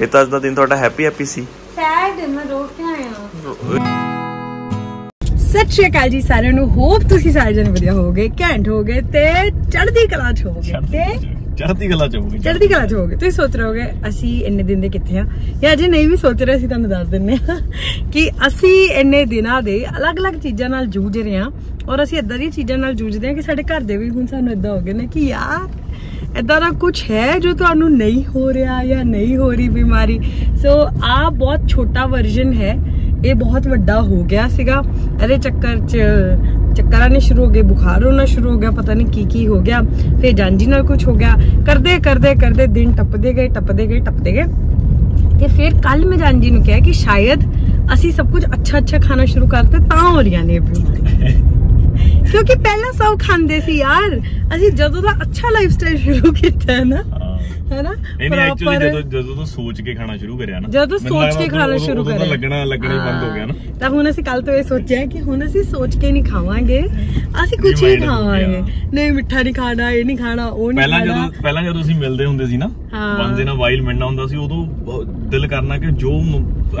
ਇਹ ਤਾਂ ਅੱਜ ਦਾ ਦਿਨ ਤੁਹਾਡਾ ਹੈਪੀ ਹੈਪੀ ਸੀ। ਸੈਡ ਮੈਂ ਰੋ ਕੇ ਆਇਆ ਸਤਿ ਸ਼੍ਰੀ ਅਕਾਲ ਜੀ ਸਾਰਿਆਂ ਨੂੰ। ਹੋਪ ਤੁਸੀਂ ਸਾਰੇ ਜਣੇ ਵਧੀਆ ਹੋਵੋਗੇ ਘੈਂਟ ਹੋਵੋਗੇ ਤੇ ਚੜ੍ਹਦੀ ਕਲਾ ਚ ਹੋਵੋਗੇ ਤੇ ਚੜ੍ਹਦੀ ਗੱਲਾਂ ਚਾਹੂਗੀ ਚੜ੍ਹਦੀ ਕਲਾ ਚ ਹੋਵੋਗੇ। ਤੁਸੀਂ ਸੋਚ ਰਹੇ ਹੋਗੇ ਅਸੀਂ ਇੰਨੇ ਦਿਨ ਦੇ ਕਿੱਥੇ ਆ? ਜਾਂ ਅਜੇ ਨਹੀਂ ਵੀ ਸੋਚ ਰਹੇ ਅਸੀਂ ਤੁਹਾਨੂੰ ਦੱਸ ਦਿੰਨੇ ਆ ਕਿ ਅਸੀਂ ਇੰਨੇ ਦਿਨਾਂ ਦੇ ਅਲੱਗ-ਅਲੱਗ ਚੀਜ਼ਾਂ ਨਾਲ ਜੂਝ ਰਹੇ ਆ ਔਰ ਅਸੀਂ ਇਦਾਂ ਦੀਆਂ ਚੀਜ਼ਾਂ ਨਾਲ ਜੂਝਦੇ ਆ ਕਿ ਸਾਡੇ ਘਰ ਦੇ ਵੀ ਹੁਣ ਸਾਨੂੰ ਇਦਾਂ ਹੋ ਗਏ ਨੇ ਕਿ ਯਾਰ ਇਦਾਂ ਦਾ ਕੁਝ ਹੈ ਜੋ ਤੁਹਾਨੂੰ ਨਹੀਂ ਹੋ ਰਿਹਾ ਜਾਂ ਨਹੀਂ ਹੋ ਰਹੀ ਬਿਮਾਰੀ? ਸੋ ਆ ਬਹੁਤ ਛੋਟਾ ਵਰਜ਼ਨ ਹੈ। ਇਹ ਬਹੁਤ ਵੱਡਾ ਹੋ ਗਿਆ ਸੀਗਾ। ਇਹਦੇ ਚੱਕਰ 'ਚ, ਚੱਕਰ ਆਣੇ ਸ਼ੁਰੂ ਹੋ ਗਏ, ਬੁਖਾਰ ਹੋਣਾ ਸ਼ੁਰੂ ਹੋ ਗਿਆ, ਪਤਾ ਨਹੀਂ ਕੀ ਕੀ ਹੋ ਗਿਆ। ਫਿਰ ਜਾਂਜੀ ਨਾਲ ਕੁਝ ਹੋ ਗਿਆ। ਕਰਦੇ ਕਰਦੇ ਕਰਦੇ ਦਿਨ ਟੱਪਦੇ ਗਏ ਟੱਪਦੇ ਗਏ ਟੱਪਦੇ ਗਏ। ਤੇ ਫਿਰ ਕੱਲ ਮੈਂ ਜਾਂਜੀ ਨੂੰ ਕਿਹਾ ਕਿ ਸ਼ਾਇਦ ਅਸੀਂ ਸਭ ਕੁਝ ਅੱਛਾ ਅੱਛਾ ਖਾਣਾ ਸ਼ੁਰੂ ਕਰਤਾ ਤਾਂ ਹੋ ਰਹੀਆਂ ਨੇ ਇਹ ਬਿਮਾਰੀਆਂ। ਕਿਉਂਕਿ ਪਹਿਲਾਂ ਸਭ ਖਾਂਦੇ ਸੀ ਯਾਰ। ਅਸੀਂ ਜਦੋਂ ਦਾ ਅੱਛਾ ਲਾਈਫ ਸਟਾਈਲ ਸ਼ੁਰੂ ਕੀਤਾ ਹੈ ਨਾ ਹੈ ਨਾ ਨਹੀਂ ਨਹੀਂ ਐਕਚੁਅਲੀ ਜਦੋਂ ਜਦੋਂ ਤੋਂ ਸੋਚ ਕੇ ਖਾਣਾ ਸ਼ੁਰੂ ਕਰਿਆ ਨਾ ਜਦੋਂ ਸੋਚ ਕੇ ਖਾਣਾ ਸ਼ੁਰੂ ਕਰਿਆ। ਲੱਗਣਾ ਲੱਗਣਾ ਬੰਦ ਹੋ ਗਿਆ ਨਾ ਤਾਂ ਹੁਣ ਅਸੀਂ ਕੱਲ ਤੋਂ ਇਹ ਸੋਚਿਆ ਕਿ ਹੁਣ ਅਸੀਂ ਸੋਚ ਕੇ ਨਹੀਂ ਖਾਵਾਂਗੇ ਅਸੀਂ ਕੁਝ ਹੀ ਖਾਵਾਂਗੇ। ਨਹੀਂ ਮਿੱਠਾ ਨਹੀਂ ਖਾਣਾ ਇਹ ਨਹੀਂ ਖਾਣਾ ਉਹ ਨਹੀਂ ਪਹਿਲਾਂ ਜਦੋਂ ਪਹਿਲਾਂ ਜਦੋਂ ਅਸੀਂ ਮਿਲਦੇ ਹੁੰਦੇ ਸੀ ਨਾ। ਬੰਦੇ ਨਾਲ ਵਾਈਲ ਮਿਲਣਾ ਹੁੰਦਾ ਸੀ ਉਦੋਂ ਦਿਲ ਕਰਨਾ ਕਿ ਜੋ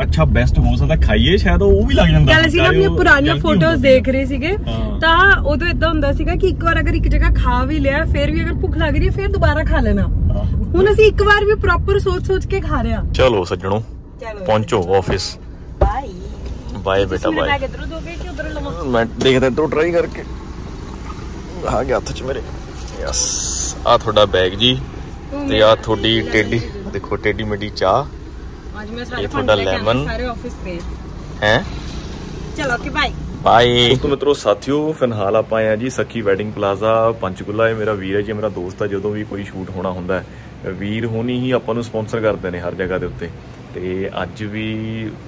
ਅੱਛਾ ਬੈਸਟ ਹੋ ਸਕਦਾ ਖਾਈਏ ਸ਼ਾਇਦ ਉਹ ਵੀ ਲੱਗ ਜਾਂਦਾ ਕੱਲ ਅਸੀਂ ਆਪਣੀਆਂ ਪੁਰਾਣੀਆਂ ਫੋਟੋਜ਼ ਦੇਖ ਰਹੇ ਸੀਗੇ। ਤਾਂ ਉਦੋਂ ਇਦਾਂ ਹੁੰਦਾ ਸੀਗਾ ਕਿ ਇੱਕ ਵਾਰ ਅਗਰ ਇੱਕ ਜਗ੍ਹਾ ਖਾ ਵੀ ਲਿਆ ਫਿਰ ਵੀ ਅਗਰ ਭੁੱਖ ਲੱਗ ਰਹੀ ਹੈ ਫਿਰ ਦੁਬਾਰਾ ਖਾ ਲੈਣਾ। ਹੁਣ ਅਸੀਂ ਇੱਕ ਵਾਰ ਵੀ ਪ੍ਰੋਪਰ ਸੋਚ ਸੋਚ ਕੇ ਖਾ ਰਹੇ ਹਾਂ। ਚਲੋ ਸੱਜਣੋ ਚਲੋ ਪਹੁੰਚੋ ਆਫਿਸ ਬਾਈ ਬਾਏ ਬੇਟਾ ਬਾਏ ਬੈਗ ਇਧਰੋਂ ਦੋਗੇ ਕਿ ਉਧਰੋਂ ਲਵਾਂ? ਮੈਂ ਦੇਖਦਾ ਇਧਰੋਂ ਟਰਾਈ ਕਰਕੇ। ਆ ਗਿਆ ਹੱਥ 'ਚ ਮੇਰੇ। ਯਸ ਆ ਤੁਹਾਡਾ ਬੈਗ ਜੀ ਤੇ ਆ ਤੁਹਾਡੀ ਟੇਡੀ ਦੇਖੋ ਟੇਡੀ ਮੇਡੀ ਚਾਹ। ਅੱਜ ਮੈਂ ਸਾਰੇ ਤੁਹਾਡਾ ਆਫਿਸ ਤੇ ਹੈ? ਚਲੋ ਕਿ ਬਾਈ ਬਾਏ ਦੋਸਤੋ ਮਿੱਤਰੋ ਸਾਥਿਓ ਫਿਲਹਾਲ ਆਪਾਂ ਆਏ ਆ ਜੀ ਸਖੀ ਵੈਡਿੰਗ ਪਲਾਜ਼ਾ ਪੰਚਕੂਲਾ। ਇਹ ਮੇਰਾ ਵੀਰ ਹੈ ਜੀ ਮੇਰਾ ਦੋਸਤ ਹੈ ਜਦੋਂ ਵੀ ਕੋਈ ਸ਼ੂਟ ਹੋਣਾ ਹੁੰਦਾ ਹੈ। ਵੀਰ ਹੋਣੀ ਹੀ ਆਪਾਂ ਨੂੰ ਸਪਾਂਸਰ ਕਰਦੇ ਨੇ ਹਰ ਜਗ੍ਹਾ ਦੇ ਉੱਤੇ। ਤੇ ਅੱਜ ਵੀ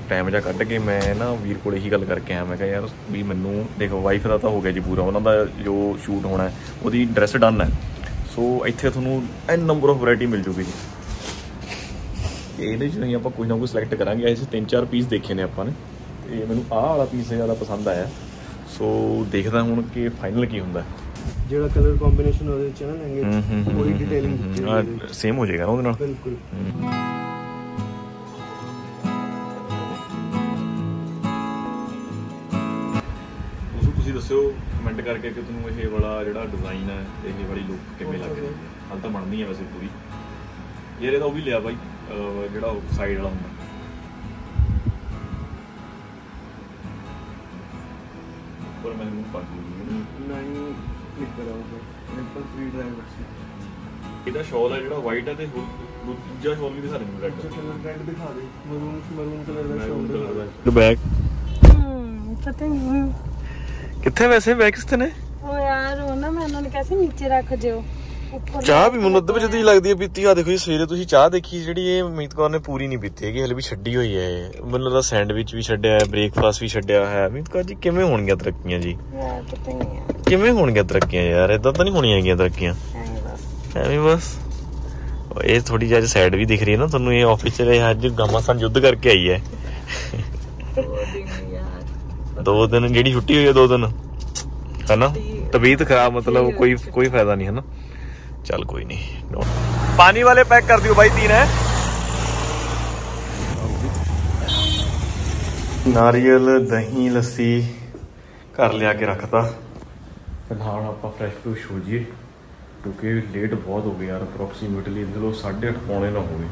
ਟਾਈਮ ਜਿਹਾ ਕੱਢ ਕੇ ਮੈਂ ਨਾ ਵੀਰ ਕੋਲ ਇਹੀ ਗੱਲ ਕਰਕੇ ਆਇਆ। ਮੈਂ ਕਿਹਾ ਯਾਰ ਵੀ ਮੈਨੂੰ ਦੇਖੋ ਵਾਈਫ ਦਾ ਤਾਂ ਹੋ ਗਿਆ ਜੀ ਪੂਰਾ। ਉਹਨਾਂ ਦਾ ਜੋ ਸ਼ੂਟ ਹੋਣਾ ਉਹਦੀ ਡਰੈਸ ਡਨ ਹੈ। ਸੋ ਇੱਥੇ ਤੁਹਾਨੂੰ ਐਨ ਨੰਬਰ ਆਫ ਵੈਰਾਈਟੀ ਮਿਲ ਜੂਗੀ ਜੀ। ਇਹਦੇ ਚ ਨਹੀਂ ਆਪਾਂ ਕੋਈ ਨਾ ਕੋਈ ਸਿਲੈਕਟ ਕਰਾਂਗੇ। ਐਸੇ ਤਿੰਨ ਚਾਰ ਪੀਸ ਦੇਖੇ ਨੇ ਆਪਾਂ ਨੇ। ਤੇ ਮੈਨੂੰ ਆਹ ਵਾਲਾ ਪੀਸ ਜ਼ਿਆਦਾ ਪਸੰਦ ਆਇਆ। ਸੋ ਦੇਖਦਾ ਹੁਣ ਕਿ ਫਾਈਨਲ ਕੀ ਹੁੰਦਾ। ਜਿਹੜਾ ਕਲਰ ਕੰਬੀਨੇਸ਼ਨ ਉਹਦੇ ਚ ਨਾ ਚ, ਉਹੀ ਡਿਟੇਲਿੰਗ ਦਿੱਤੀ। ਸੇਮ ਹੋ ਜਾਏਗਾ ਨਾ ਉਹਦੇ ਨਾਲ? ਬਿਲਕੁਲ। ਦੱਸਿਓ ਕਮੈਂਟ ਕਰਕੇ ਕਿ ਤੁਹਾਨੂੰ ਇਹ ਵਾਲਾ ਜਿਹੜਾ ਡਿਜ਼ਾਈਨ ਹੈ ਤੇ ਇਹ ਵਾਲੀ ਲੁੱਕ ਕਿਵੇਂ ਲੱਗ ਰਹੀ ਹੈ? ਹਾਲ ਤਾਂ ਬਣਨੀ ਹੈ ਵੈਸੇ ਪੂਰੀ। ਯਾਰ ਇਹਦਾ ਉਹ ਵੀ ਲਿਆ ਬਾਈ ਜਿਹੜਾ ਸਾਈਡ ਵਾਲਾ ਹੁੰਦਾ। ਪਰ ਮੈਂ ਨੂੰ ਪਾ ਨਹੀਂ ਕਲਿੱਕ ਕਰਾਂਗਾ ਸਿੰਪਲ ਫ੍ਰੀ ਡਰਾਈਵਰ ਇਹਦਾ ਸ਼ਾਲ ਹੈ ਜਿਹੜਾ ਵਾਈਟ ਹੈ ਤੇ ਦੂਜਾ ਸ਼ਾਲ ਵੀ ਦਿਖਾ ਦੇ ਮੈਨੂੰ ਅੱਛਾ ਕਲਰ ਰੈਡ ਦਿਖਾ ਦੇ। ਮਰੂਨ ਮਰੂਨ ਕਲਰ ਦਾ ਸ਼ੋਲਡਰ ਰੈੱਡ ਬੈਗ ਹਮ ਪਤਾ ਨਹੀਂ। ਕਿੱਥੇ ਵੈਸੇ ਬੈਗ ਕਿਸਤੇ ਨੇ? ਉਹ ਯਾਰ ਉਹ ਨਾ ਮੈਂ ਉਹਨਾਂ ਨੇ ਕਿਹਾ ਸੀ ਨੀਚੇ ਰੱਖ ਜਿਓ ਉੱਪਰ ਚਾਹ ਵੀ ਮੈਨੂੰ ਅੱਧ ਵਿੱਚ ਦੀ ਲੱਗਦੀ ਹੈ ਪੀਤੀ। ਆ ਦੇਖੋ ਜੀ ਸਵੇਰੇ ਤੁਸੀਂ ਚਾਹ ਦੇਖੀ ਜਿਹੜੀ ਇਹ ਮੀਤ ਕੌਰ ਨੇ ਪੂਰੀ ਨਹੀਂ ਪੀਤੀ ਹੈਗੀ ਹਲੇ ਵੀ ਛੱਡੀ ਹੋਈ ਹੈ। ਮੈਨੂੰ ਲੱਗਦਾ ਸੈਂਡਵਿਚ ਵੀ ਛੱਡਿਆ ਹੈ ਬ੍ਰੇਕਫਾਸਟ ਵੀ ਛੱਡਿਆ ਹੈ। ਮੀਤ ਕੌਰ ਜੀ ਕਿਵੇਂ ਹੋਣਗੀਆਂ ਤਰੱਕੀਆਂ ਜੀ? ਯਾਰ ਪਤਾ ਨਹੀਂ ਕਿਵੇਂ ਹੋਣਗੀਆਂ ਤਰੱਕੀਆਂ ਯਾਰ? ਇਦਾਂ ਤਾਂ ਨਹੀਂ ਹੋਣੀਆਂ ਹੈਗੀਆਂ ਤਰੱਕੀਆਂ। ਐਵੇਂ ਬਸ। ਇਹ ਥੋੜੀ ਜਿਹੀ ਸਾਈਡ ਵੀ ਦਿਖ ਰਹੀ ਹੈ ਨਾ ਤੁਹਾਨੂੰ, ਇਹ ਆਫਿਸ 'ਚ ਅੱਜ ਗਾਮਾਸਨ ਯੁੱਧ ਕਰਕੇ ਆਈ ਹੈ। ਦੋ ਦਿਨ, ਜਿਹੜੀ ਛੁੱਟੀ ਹੋਈ ਹੈ ਦੋ ਦਿਨ। ਹਨਾ? ਤਬੀਅਤ ਖਰਾਬ, ਮਤਲਬ ਕੋਈ ਕੋਈ ਫਾਇਦਾ ਨਹੀਂ, ਹਨਾ? ਚੱਲ ਕੋਈ ਨਹੀਂ। ਪਾਣੀ ਵਾਲੇ ਪੈਕ ਕਰ ਦਿਓ ਬਾਈ, ਤੀਨ, ਹੈ? ਨਾਰੀਅਲ, ਦਹੀਂ, ਲੱਸੀ ਘਰ ਲਿਆ ਕੇ ਰੱਖਤਾ। ਫਿਲਹਾਲ ਆਪਾਂ ਫਰੈਸ਼ ਫਰੂਸ਼ ਹੋ ਜਾਈਏ ਕਿਉਂਕਿ ਲੇਟ ਬਹੁਤ ਹੋ ਗਏ ਯਾਰ ਅਪਰੋਕਸੀਮੇਟਲੀ ਚਲੋ 8:30 ਪੌਣੇ ਨਾ ਹੋਵੇ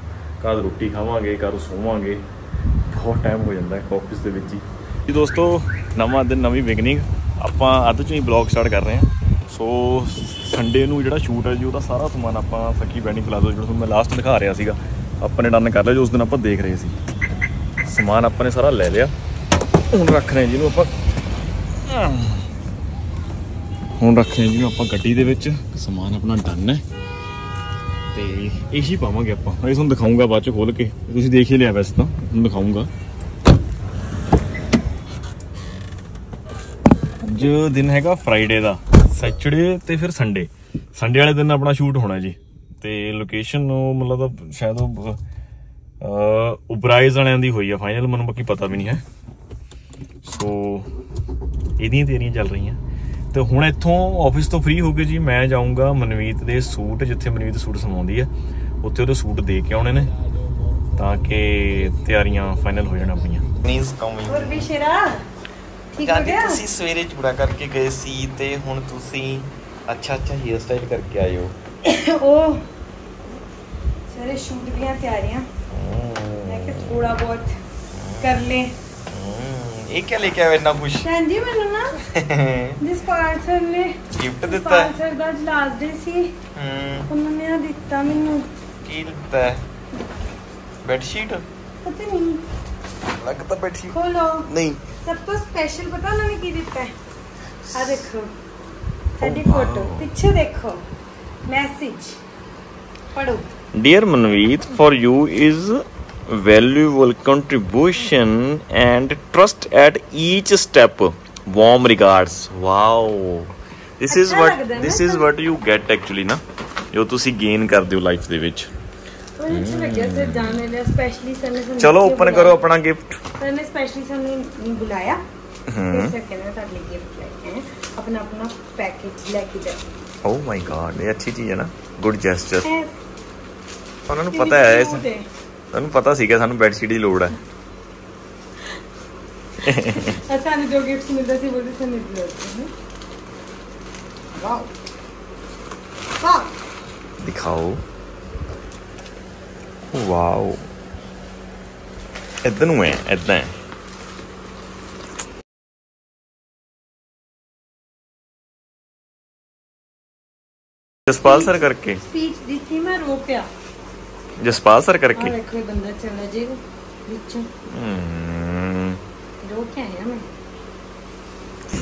ਘਰ ਰੋਟੀ ਖਾਵਾਂਗੇ, ਘਰ ਸੋਵਾਂਗੇ, ਬਹੁਤ ਟਾਈਮ ਹੋ ਜਾਂਦਾ ਹੈ ਆਫਿਸ ਦੇ ਵਿੱਚ ਹੀ। ਜੀ ਦੋਸਤੋ, ਨਵਾਂ ਦਿਨ, ਨਵੀਂ ਬਿਗਨਿੰਗ ਆਪਾਂ ਅੱਧ ਚੋਂ ਹੀ ਬਲੌਗ ਸਟਾਰਟ ਕਰ ਰਹੇ ਹਾਂ। ਸੋ ਸੰਡੇ ਨੂੰ ਜਿਹੜਾ ਸ਼ੂਟ ਹੈ ਜੀ, ਉਹਦਾ ਸਾਰਾ ਸਮਾਨ ਆਪਾਂ ਫੱਕੀ ਵੈਡਿੰਗ ਪਲਾਜ਼ੋ ਜਿਹੜਾ ਤੁਹਾਨੂੰ ਮੈਂ ਲਾਸਟ ਦਿਖਾ ਰਿਹਾ ਸੀਗਾ, ਆਪਾਂ ਨੇ ਡਨ ਕਰ ਲਿਆ ਜੋ ਉਸ ਦਿਨ ਆਪਾਂ ਦੇਖ ਰਹੇ ਸੀ। ਸਮਾਨ ਆਪਾਂ ਨੇ ਸਾਰਾ ਲੈ ਲਿਆ। ਹੁਣ ਰੱਖ ਰਹੇ ਜਿਹਨੂੰ ਆਪਾਂ। ਹੁਣ ਰੱਖ ਜੀ ਆਪਾਂ ਗੱਡੀ ਦੇ ਵਿੱਚ। ਸਮਾਨ ਆਪਣਾ ਡਨ ਹੈ। ਤੇ ਇਹੀ ਪਾਵਾਂਗੇ ਆਪਾਂ। ਇਹ ਤੁਹਾਨੂੰ ਦਿਖਾਉਂਗਾ ਬਾਅਦ ਚ ਖੋਲ ਕੇ। ਤੁਸੀਂ ਦੇਖ ਹੀ ਲਿਆ ਵੈਸੇ ਤਾਂ। ਤੁਹਾਨੂੰ ਦਿਖਾਉਂਗਾ ਅੱਜ ਦਿਨ ਹੈਗਾ ਫਰਾਈਡੇ ਦਾ। ਸੈਚਰਡੇ ਤੇ ਫਿਰ ਸੰਡੇ ਸੰਡੇ ਵਾਲੇ ਦਿਨ ਆਪਣਾ ਸ਼ੂਟ ਹੋਣਾ ਜੀ। ਤੇ ਲੋਕੇਸ਼ਨ ਉਹ ਮਤਲਬ ਸ਼ਾਇਦ ਉਹ ਅ ਉਬਰਾਈਜ਼ ਵਾਲਿਆਂ ਦੀ ਹੋਈ ਆ। ਫਾਈਨਲ ਮੈਨੂੰ ਬਾਕੀ ਪਤਾ ਵੀ ਨਹੀਂ ਹੈ। ਸੋ ਇਹਦੀਆਂ ਤਿਆਰੀਆਂ ਚੱਲ ਰਹੀਆਂ। ਤੇ ਹੁਣ ਇੱਥੋਂ ਆਫਿਸ ਤੋਂ ਫ੍ਰੀ ਹੋ ਕੇ ਜੀ ਮੈਂ ਜਾਊਂਗਾ ਮਨਵੀਤ ਦੇ ਸੂਟ ਜਿੱਥੇ ਮਨਵੀਤ ਸੂਟ ਸਮਾਉਂਦੀ ਹੈ ਉੱਥੇ ਉਹਦੇ ਸੂਟ ਦੇ ਕੇ ਆਉਣੇ ਨੇ ਤਾਂ ਕਿ ਤਿਆਰੀਆਂ ਫਾਈਨਲ ਹੋ ਜਾਣ ਆਪਣੀਆਂ। ਨੀਸ ਕਮਿੰਗ ਹੋਰ ਵੀ ਸ਼ੇਰਾ? ਠੀਕ ਹੋ ਗਿਆ? ਤੁਸੀਂ ਸਵੇਰੇ ਚੂੜਾ ਕਰਕੇ ਗਏ ਸੀ ਤੇ ਹੁਣ ਤੁਸੀਂ ਅੱਛਾ ਅੱਛਾ ਹੇਅਰ ਸਟਾਈਲ ਕਰਕੇ ਆਏ ਹੋ। ਉਹ ਸਾਰੇ ਸ਼ੂਟ ਦੀਆਂ ਤਿਆਰੀਆਂ। ਮੈਂ ਕਿ ਥੋੜਾ ਬਹੁਤ ਕਰ ਲੈ। ਇਹ ਕੀ ਲੈ ਕੇ ਆਏ ਇੰਨਾ ਕੁਛ ਹਾਂਜੀ ਮੈਨੂੰ ਨਾ ਜਿਸ ਸਪਾਂਸਰ ਨੇ ਗਿਫਟ ਦਿੱਤਾ ਹੈ? ਸਪਾਂਸਰ ਦਾ ਲਾਸਟ ਡੇ ਸੀ ਹਮ, ਉਹਨਾਂ ਨੇ ਆ ਦਿੱਤਾ ਮੈਨੂੰ ਕੀ ਦਿੱਤਾ ਹੈ ਬੈੱਡ ਸ਼ੀਟ ਪਤਾ ਨਹੀਂ ਲੱਗਦਾ ਬੈੱਡ ਸ਼ੀਟ ਖੋਲੋ ਨਹੀਂ ਸਭ ਤੋਂ ਸਪੈਸ਼ਲ ਪਤਾ ਉਹਨਾਂ ਨੇ ਕੀ ਦਿੱਤਾ ਹੈ ਆ ਦੇਖੋ ਸਾਡੀ Oh, ਫੋਟੋ wow. ਪਿੱਛੇ ਦੇਖੋ ਮੈਸੇਜ ਪੜੋ Dear Manveet, for you is valuable contribution and trust at each step. Warm regards. Wow. This is what this is what you get actually ਨਾ ਜੋ ਤੁਸੀਂ ਗੇਨ ਕਰਦੇ ਹੋ ਲਾਈਫ ਦੇ ਵਿੱਚ ਚਲੋ ਓਪਨ। ਕਰੋ ਆਪਣਾ ਗਿਫਟ ਸਰ ਨੇ ਸਪੈਸ਼ਲੀ ਸਾਨੂੰ ਬੁਲਾਇਆ ਹਮ। ਸਰ ਕਹਿੰਦੇ ਤੁਹਾਡੇ ਲਈ ਗਿਫਟ ਲੈ ਕੇ ਆਏ। ਆਪਣਾ ਆਪਣਾ ਪੈਕੇਜ ਲੈ ਕੇ ਜਾਓ ਓ ਮਾਈ ਗॉड ਇਹ ਅੱਛੀ ਚੀਜ਼ ਹੈ ਨਾ ਗੁੱਡ ਜੈਸਚਰ ਇਹ ਉਹਨਾਂ ਨੂੰ ਕਿੰਨੀ ਪਤਾ ਹੈ ਇਸ cute ਹੈ। ਤੁਹਾਨੂੰ ਪਤਾ ਸੀਗਾ ਸਾਨੂੰ ਬੈੱਡ ਸ਼ੀਟ ਦੀ ਲੋੜ ਹੈ ਸਾਨੂੰ ਜੋ ਗਿਫਟਸ ਮਿਲਦਾ ਸੀ ਉਹਦੇ ਸਾਨੂੰ ਦੇ ਦਿੱਤੇ ਹਨ ਵਾਓ। ਵਾਓ। ਦਿਖਾਓ। ਵਾਓ। ਇਦਾਂ ਨੂੰ ਹੈ ਇਦਾਂ ਜਸਪਾਲ ਸਰ ਕਰਕੇ। ਸਪੀਚ ਦਿੱਤੀ ਮੈਂ ਰੋਕਿਆ। ਜਸਪਾਲ ਸਰ ਕਰਕੇ? ਵੇਖੋ ਇਹ ਬੰਦਾ ਚਲਾ ਜਾਏਗਾ ਵਿੱਚ ਹਮ, ਰੋਕਿਆ ਹੈ ਮੈਂ।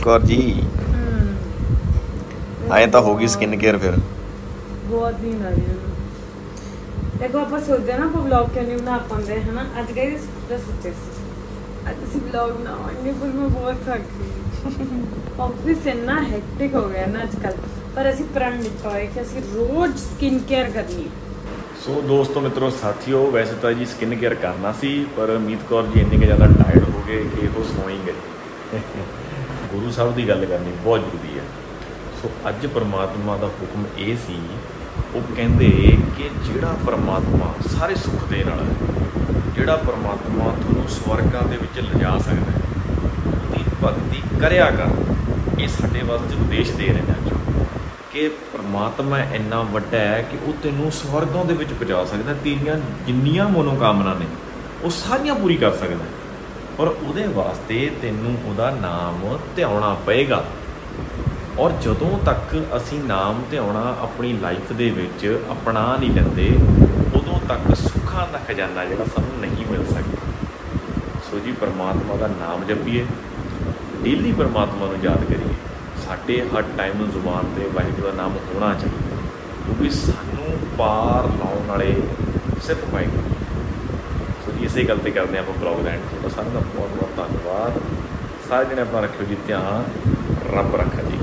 ਕੌਰ ਜੀ। ਆਏ ਤਾਂ ਹੋ ਗਈ ਸਕਿਨ ਕੇਅਰ ਫਿਰ। ਬਹੁਤ ਨੀਂਦ ਆ ਰਹੀ ਹੈ ਦੇਖੋ ਆਪਾਂ ਸੋਚਦੇ ਹਾਂ ਨਾ ਆਪਾਂ ਵਲੌਗ ਕਿਉਂ ਨਹੀਂ ਬਣਾ ਪਾਉਂਦੇ ਹਨਾ? ਅੱਜ ਗਏ ਦਾ ਸੋਚੇ ਸੀ। ਅੱਜ ਅਸੀਂ ਵਲੌਗ ਬਣਾਵਾਂਗੇ ਪਰ ਮੈਂ ਬਹੁਤ ਥੱਕ ਗਈ। ਆਫਿਸ ਇੰਨਾ ਹੈਕਟਿਕ ਹੋ ਗਿਆ ਨਾ ਅੱਜ ਕੱਲ ਪਰ ਅਸੀਂ ਪ੍ਰਣ ਲਿੱਤਾ ਹੋਇਆ ਕਿ ਅਸੀਂ ਰੋਜ਼ ਸਕਿਨ ਕੇਅਰ ਕਰਨੀ ਹੈ। ਸੋ ਦੋਸਤੋ, ਮਿੱਤਰੋ, ਸਾਥੀਓ, ਵੈਸੇ ਤਾਂ ਜੀ ਸਕਿਨ ਕੇਅਰ ਕਰਨਾ ਸੀ, ਪਰ ਅਮੀਤ ਕੌਰ ਜੀ ਇੰਨੇ ਕਿ ਜ਼ਿਆਦਾ ਟਾਇਰਡ ਹੋ ਗਏ ਕਿ ਉਹ ਸੌਂ ਹੀ ਗਏ ਗੁਰੂ ਸਾਹਿਬ ਦੀ ਗੱਲ ਕਰਨੀ ਬਹੁਤ ਜ਼ਰੂਰੀ ਹੈ। ਸੋ ਅੱਜ ਪਰਮਾਤਮਾ ਦਾ ਹੁਕਮ ਇਹ ਸੀ, ਉਹ ਕਹਿੰਦੇ ਕਿ ਜਿਹੜਾ ਪਰਮਾਤਮਾ ਸਾਰੇ ਸੁੱਖ ਦੇਣ ਵਾਲਾ ਹੈ, ਜਿਹੜਾ ਪਰਮਾਤਮਾ ਤੁਹਾਨੂੰ ਸਵਰਗਾਂ ਦੇ ਵਿੱਚ ਲਿਜਾ ਸਕਦਾ ਹੈ, ਉਹਦੀ ਭਗਤੀ ਕਰਿਆ ਕਰ, ਇਹ ਸਾਡੇ ਵਾਸਤੇ ਉਪਦੇਸ਼ ਦੇ ਰਹੇ ਨੇ ਕਿ ਪ੍ਰਮਾਤਮਾ ਇੰਨਾ ਵੱਡਾ ਹੈ ਕਿ ਉਹ ਤੈਨੂੰ ਸਵਰਗਾਂ ਦੇ ਵਿੱਚ ਪਹੁੰਚਾ ਸਕਦਾ, ਤੇਰੀਆਂ ਜਿੰਨੀਆਂ ਮਨੋਕਾਮਨਾ ਨੇ, ਉਹ ਸਾਰੀਆਂ ਪੂਰੀ ਕਰ ਸਕਦਾ। ਪਰ ਉਹਦੇ ਵਾਸਤੇ ਤੈਨੂੰ ਉਹਦਾ ਨਾਮ ਧਿਆਉਣਾ ਪਏਗਾ। ਔਰ ਜਦੋਂ ਤੱਕ ਅਸੀਂ ਨਾਮ ਧਿਆਉਣਾ ਆਪਣੀ ਲਾਈਫ ਦੇ ਵਿੱਚ ਅਪਣਾ ਨਹੀਂ ਲੈਂਦੇ, ਉਦੋਂ ਤੱਕ ਸੁੱਖਾਂ ਦਾ ਖਜ਼ਾਨਾ ਜਿਹੜਾ ਸਾਨੂੰ ਨਹੀਂ ਮਿਲ ਸਕਦਾ। ਸੋ ਜੀ, ਪਰਮਾਤਮਾ ਦਾ ਨਾਮ ਜਪੀਏ। ਡੇਲੀ ਪਰਮਾਤਮਾ ਨੂੰ ਯਾਦ ਕਰੀਏ। ਸਾਡੇ ਹਰ ਟਾਈਮ ਜ਼ੁਬਾਨ ਤੇ ਵਾਹਿਗੁਰੂ ਦਾ ਨਾਮ ਹੋਣਾ ਚਾਹੀਦਾ। ਕਿਉਂਕਿ ਸਾਨੂੰ ਪਾਰ ਲਾਉਣ ਵਾਲੇ ਸਿਰਫ ਵਾਹਿਗੁਰੂ। ਸੋ ਜੀ, ਇਸੇ ਗੱਲ ਤੇ ਕਰਦੇ ਹਾਂ ਆਪਾਂ ਬਲੌਗ ਲੈਂਡ ਤੁਹਾਡਾ ਸਾਰਿਆਂ ਦਾ ਬਹੁਤ ਬਹੁਤ ਧੰਨਵਾਦ। ਸਾਰੇ ਜਣੇ ਆਪਣਾ ਰੱਖਿਓ ਜੀ ਧਿਆਨ। ਰੱਬ ਰੱਖਾ ਜੀ।